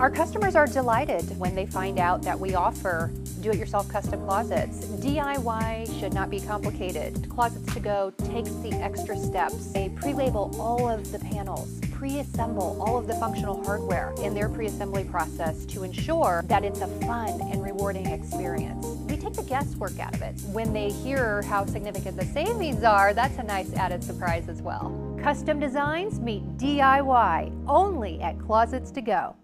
Our customers are delighted when they find out that we offer do-it-yourself custom closets. DIY should not be complicated. Closets to Go takes the extra steps. They pre-label all of the panels, pre-assemble all of the functional hardware in their pre-assembly process to ensure that it's a fun and rewarding experience. We take the guesswork out of it. When they hear how significant the savings are, that's a nice added surprise as well. Custom designs meet DIY only at Closets to Go.